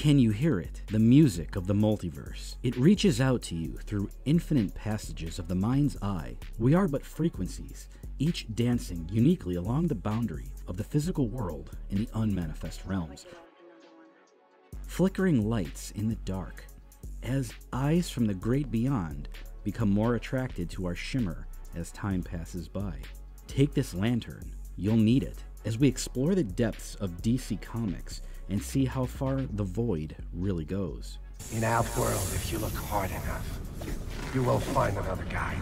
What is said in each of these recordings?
Can you hear it? The music of the multiverse. It reaches out to you through infinite passages of the mind's eye. We are but frequencies, each dancing uniquely along the boundary of the physical world in the unmanifest realms. Flickering lights in the dark, as eyes from the great beyond become more attracted to our shimmer as time passes by. Take this lantern, you'll need it, as we explore the depths of DC Comics and see how far the void really goes. In our world, if you look hard enough, you will find another guide.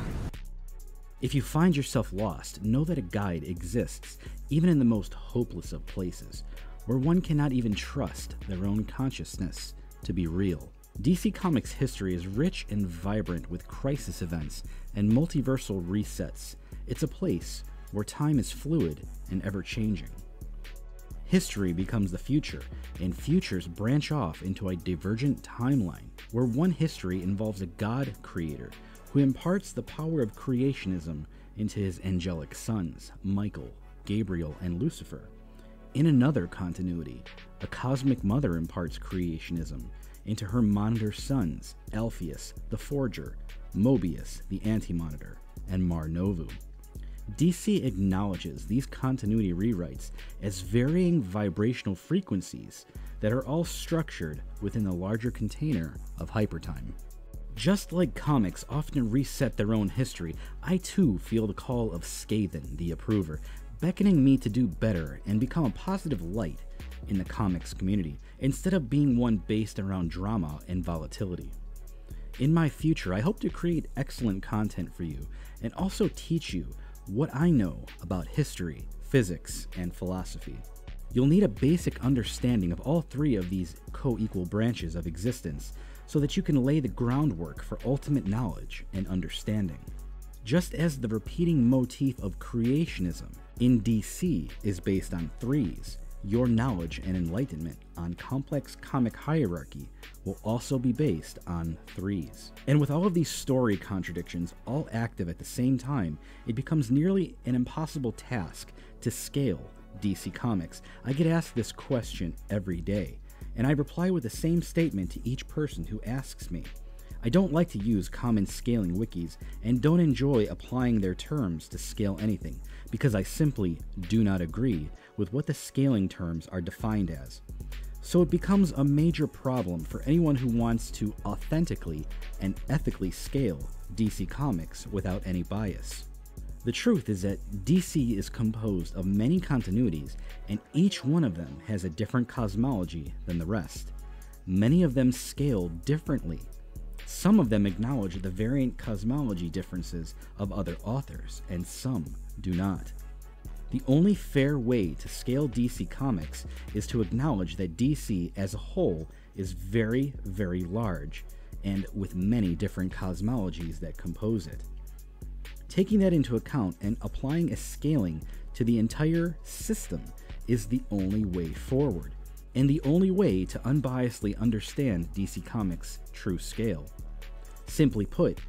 If you find yourself lost, know that a guide exists, even in the most hopeless of places, where one cannot even trust their own consciousness to be real. DC Comics history is rich and vibrant with crisis events and multiversal resets. It's a place where time is fluid and ever changing. History becomes the future, and futures branch off into a divergent timeline, where one history involves a god creator who imparts the power of creationism into his angelic sons, Michael, Gabriel, and Lucifer. In another continuity, a cosmic mother imparts creationism into her monitor sons, Alpheus, the Forger, Mobius, the Anti-Monitor, and Mar-Novu. DC acknowledges these continuity rewrites as varying vibrational frequencies that are all structured within the larger container of hypertime. Just like comics often reset their own history, I too feel the call of Scathan, the Approver, beckoning me to do better and become a positive light in the comics community, instead of being one based around drama and volatility. In my future, I hope to create excellent content for you and also teach you what I know about history, physics, and philosophy. You'll need a basic understanding of all three of these co equal branches of existence so that you can lay the groundwork for ultimate knowledge and understanding. Just as the repeating motif of creationism in DC is based on threes, your knowledge and enlightenment on complex comic hierarchy will also be based on threes. And with all of these story contradictions all active at the same time, it becomes nearly an impossible task to scale DC Comics. I get asked this question every day, and I reply with the same statement to each person who asks me. I don't like to use common scaling wikis and don't enjoy applying their terms to scale anything because I simply do not agree with what the scaling terms are defined as. So it becomes a major problem for anyone who wants to authentically and ethically scale DC Comics without any bias. The truth is that DC is composed of many continuities, and each one of them has a different cosmology than the rest. Many of them scale differently. Some of them acknowledge the variant cosmology differences of other authors, and some do not. The only fair way to scale DC Comics is to acknowledge that DC as a whole is very, very large, and with many different cosmologies that compose it. Taking that into account and applying a scaling to the entire system is the only way forward, and the only way to unbiasedly understand DC Comics' true scale. Simply put,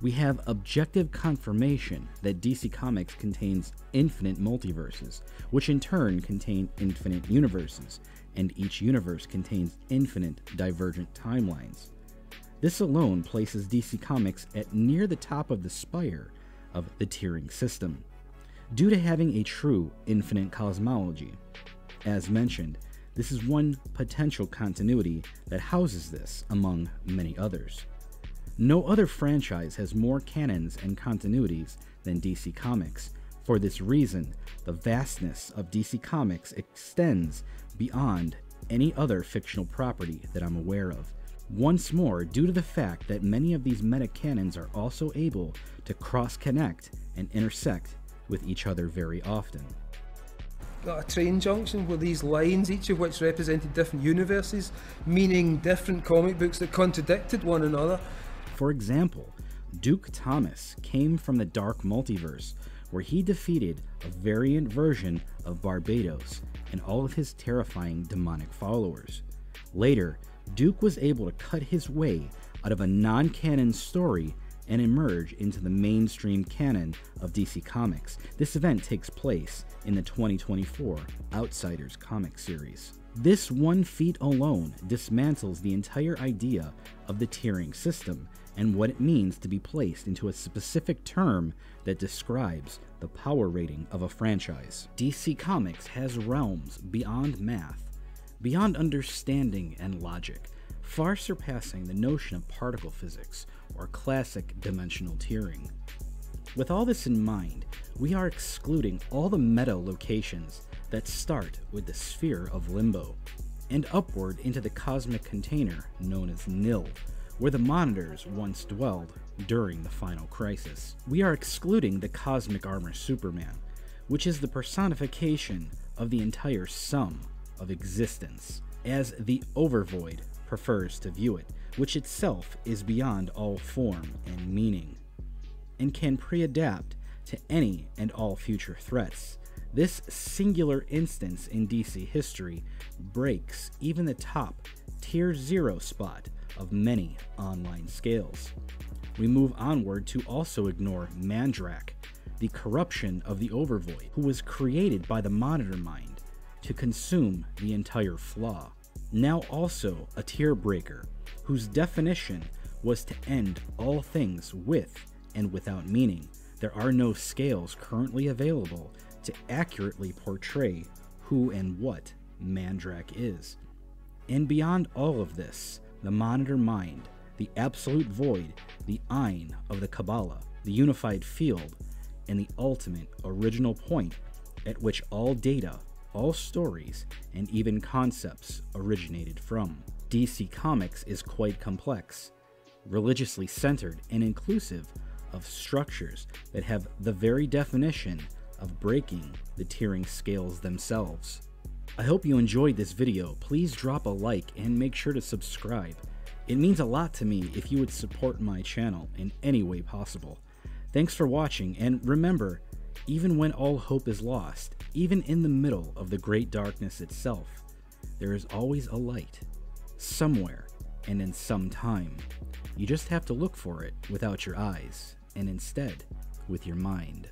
we have objective confirmation that DC Comics contains infinite multiverses, which in turn contain infinite universes, and each universe contains infinite divergent timelines. This alone places DC Comics at near the top of the spire of the tiering system, due to having a true infinite cosmology. As mentioned, this is one potential continuity that houses this among many others. No other franchise has more canons and continuities than DC Comics. For this reason, the vastness of DC Comics extends beyond any other fictional property that I'm aware of. Once more, due to the fact that many of these meta canons are also able to cross connect and intersect with each other very often. Got a train junction where these lines, each of which represented different universes, meaning different comic books that contradicted one another. For example, Duke Thomas came from the Dark Multiverse, where he defeated a variant version of Barbatos and all of his terrifying demonic followers. Later, Duke was able to cut his way out of a non canon story and emerge into the mainstream canon of DC Comics. This event takes place in the 2024 Outsiders comic series. This one feat alone dismantles the entire idea of the tiering system and what it means to be placed into a specific term that describes the power rating of a franchise. DC Comics has realms beyond math, beyond understanding and logic, far surpassing the notion of particle physics or classic dimensional tiering. With all this in mind, we are excluding all the meta locations that start with the sphere of limbo and upward into the cosmic container known as Nil, where the monitors once dwelled during the final crisis. We are excluding the cosmic armor Superman, which is the personification of the entire sum of existence, as the Overvoid prefers to view it, which itself is beyond all form and meaning, and can pre-adapt to any and all future threats. This singular instance in DC history breaks even the top tier 0 spot of many online scales. We move onward to also ignore Mandrakk, the corruption of the Overvoid, who was created by the Monitor Mind to consume the entire flaw. Now also a tier breaker, whose definition was to end all things with and without meaning. There are no scales currently available to accurately portray who and what Mandrakk is. And beyond all of this, the Monitor Mind, the Absolute Void, the Ein of the Kabbalah, the unified field, and the ultimate original point at which all data, all stories, and even concepts originated from. DC Comics is quite complex, religiously centered, and inclusive of structures that have the very definition of breaking the tiering scales themselves. I hope you enjoyed this video. Please drop a like and make sure to subscribe. It means a lot to me if you would support my channel in any way possible. Thanks for watching, and remember, even when all hope is lost, even in the middle of the great darkness itself, there is always a light, somewhere and in some time. You just have to look for it without your eyes, and instead with your mind.